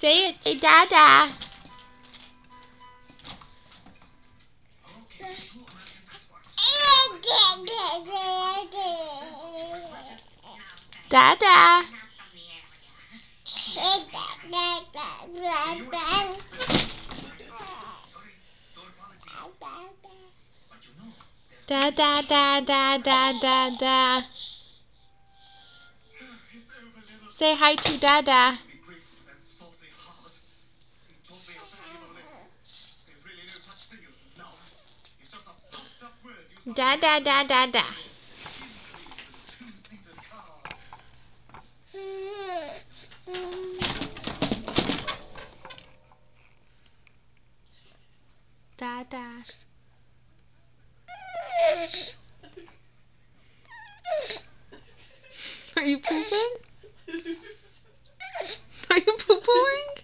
Say it. Say Dada. Dada. Da da da da da da da. Say hi to Dada. Da da da da da. Dada. Are you pooping? Are you poo-pooing?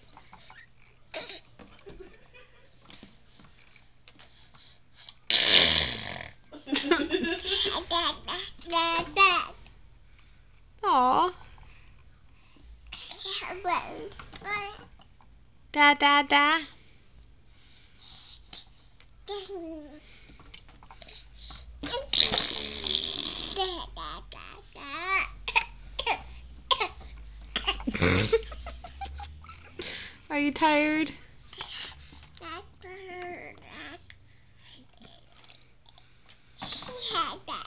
Aw. Da da da. Are you tired?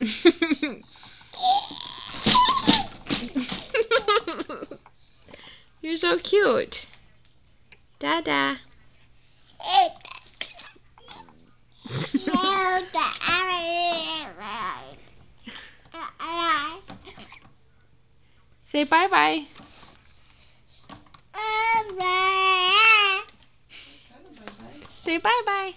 You're so cute. Dada. Say bye bye. Say bye bye.